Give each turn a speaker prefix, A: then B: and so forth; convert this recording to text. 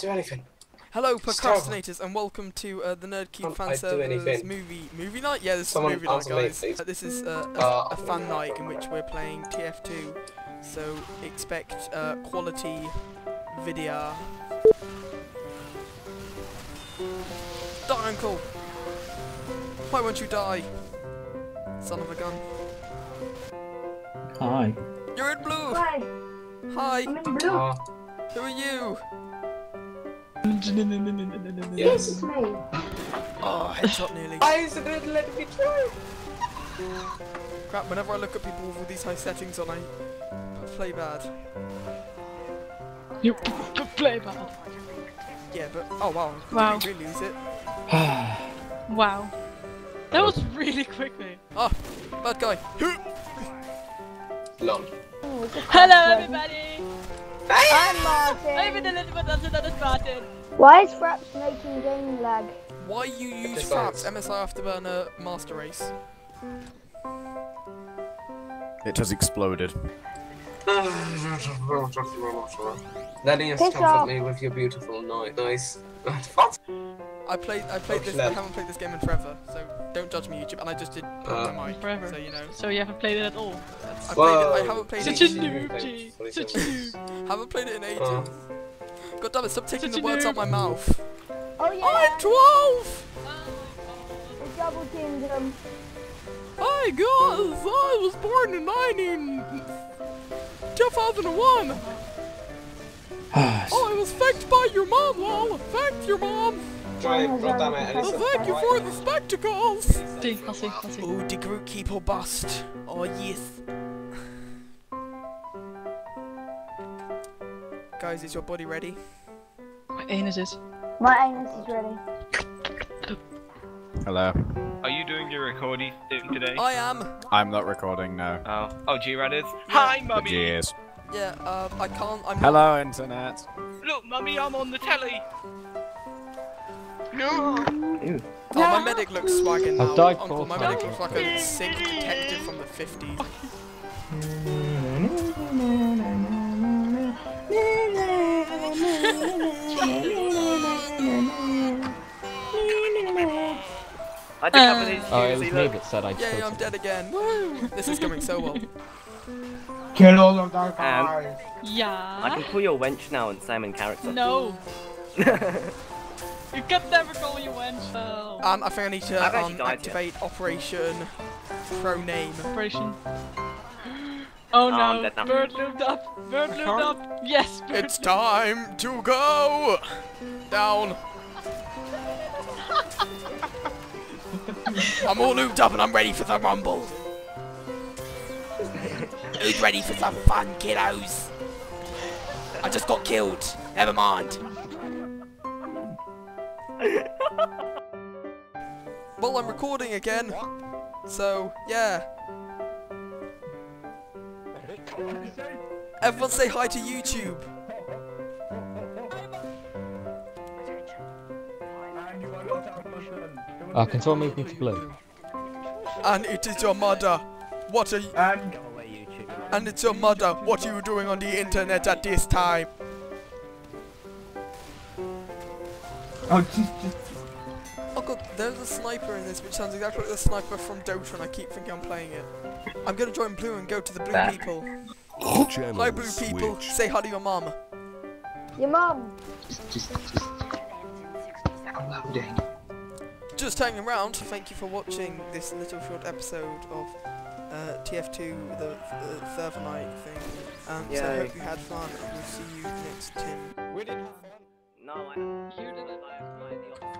A: do anything.
B: Hello,
A: It's terrible.
B: procrastinators, and welcome to uh, the Nerd Cube Fan
A: I
B: Servers movie movie night. Yeah, this
A: Someone
B: is movie night,
A: answer me,
B: guys. Uh, this is uh, a,
A: Uh,
B: a fan night in which we're playing TF2. So expect uh, quality video. Die, Uncle! Why won't you die? Son of a gun.
C: Hi.
B: You're in blue!
D: Hi.
B: Hi!
D: I'm in blue.
A: Uh,
B: Who are you?
A: Yes.
D: This is me.
B: Oh, headshot nearly.
A: Why is it not letting me try?
B: Crap, whenever I look at people with all these high settings on, I play bad.
E: You play bad.
B: Yeah, but oh wow,
E: Wow.
B: did we really lose it?
E: Wow. That was really quickly.
B: Ah, bad guy.
A: Lol.
D: Oh,
E: Hello everybody!
D: I'm
E: I'm
D: Martin.
E: in a little bit of another Martin.
D: Why is Fraps making game lag?
B: Why you use Fraps. MSI Afterburner Master Race? Hmm.
F: It has exploded.
A: Then you
D: Piss
A: comfort
D: off.
A: me with your beautiful noise. Nice. What?
B: I played I played
A: Oh,
B: this. I haven't played this game in forever, so don't judge me YouTube. And I just did put
A: Uh,
B: my mic,
E: Forever.
B: so you know.
E: So you haven't played it at all.
B: I played it. I haven't played
E: Such
B: it.
E: a
B: in-
E: noob,
A: Thanks.
E: G.
A: What
E: Such
A: is
E: a noob.
B: Haven't played it in ages.
A: Uh.
B: God damn it! Stop taking
E: Such
B: the
E: a
B: words out
E: noob.
B: my mouth.
D: Oh yeah,
B: I'm 12.
D: the double teamed them.
B: Hi guys, I was born in 19... 2001. Oh, I was faked by your mom, lol. Faked your mom.
A: Try, god.
B: Oh, thank you for the spectacles.
E: See, I'll see, I'll see.
B: Oh, the Groot keep or bust. Oh, yes. Guys, is your body ready?
E: My anus is.
D: My anus is ready.
F: Hello.
G: Are you doing your recording thing today?
B: I am.
F: I'm not recording now.
G: Oh, oh, G-Rad is. Hi, mummy.
F: Jeez.
B: Yeah, um, I can't. I'm not.
F: Hello, internet.
G: Look, mummy, I'm on the telly. No.
B: Oh, my medic looks swagging now.
C: I've died
B: Uncle,
C: four
B: my medic looks like a sick detective from the 50s.
H: I discovered his
C: Oh, it
H: Uzi,
C: was me
H: look.
C: that said I
B: Yeah, yeah, I'm dead again. Woo! This is going so well.
I: Kill all of those
H: Um,
I: guys.
H: I can call you a wench now and Simon character.
E: No. You can never call you wench. Oh.
B: And I think I need to um,
H: died
B: activate Operation Pro Name.
E: Operation. Oh no.
H: dead now.
E: Bird loomed up. Bird loomed up. Yes. Bird
B: It's time to go down. I'm all lubed up and I'm ready for the rumble. Who's ready for some fun, kiddos? I just got killed. Never mind. well, I'm recording again. So, yeah. Everyone say hi to YouTube.
C: Uh, can someone move me to blue?
B: And it is your mother. What are you?
I: And
B: And it's your mother. What are you doing on the internet at this time?
I: Oh, just, just
B: Oh god, there's a sniper in this, which sounds exactly like the sniper from Dota, and I keep thinking I'm playing it. I'm gonna join blue and go to the blue
H: Back.
B: people. Hi, blue people. Say hi to your mom.
D: Your mum.
I: downloading.
B: Just hanging around. Thank you for watching this little short episode of uh, TF2, the uh, server night thing. Um, so I hope you had fun, and we'll see you next Tim.
A: We didn't have fun.
H: No, I'm
E: here to I. The opposite.